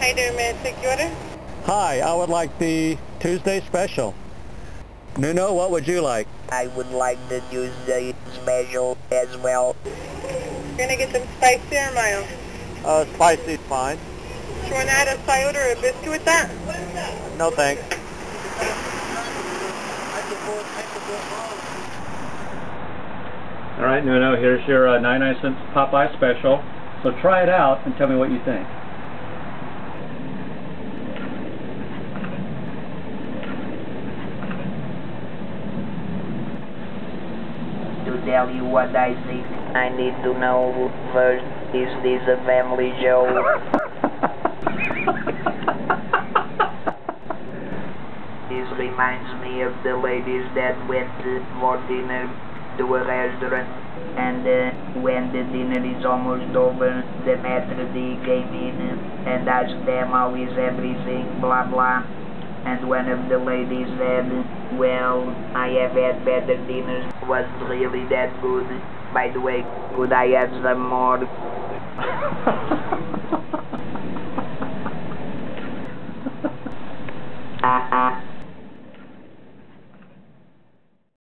How you doing? May I take your order? Hi, I would like the Tuesday special. Nuno, what would you like? I would like the Tuesday special as well. You're gonna get them spicy or mild? Uh, spicy is fine. Do you want to add a side or a biscuit with that? No thanks. All right, Nuno, here's your uh, 99 cents Popeye special. So try it out and tell me what you think. To tell you what I think, I need to know first, is this a family show? This reminds me of the ladies that went for dinner to a restaurant and uh, when the dinner is almost over, the maitre d' came in and asked them how is everything, blah blah. And one of the ladies said, well, I have had better dinners, wasn't really that good. By the way, could I have some more? Ah ah.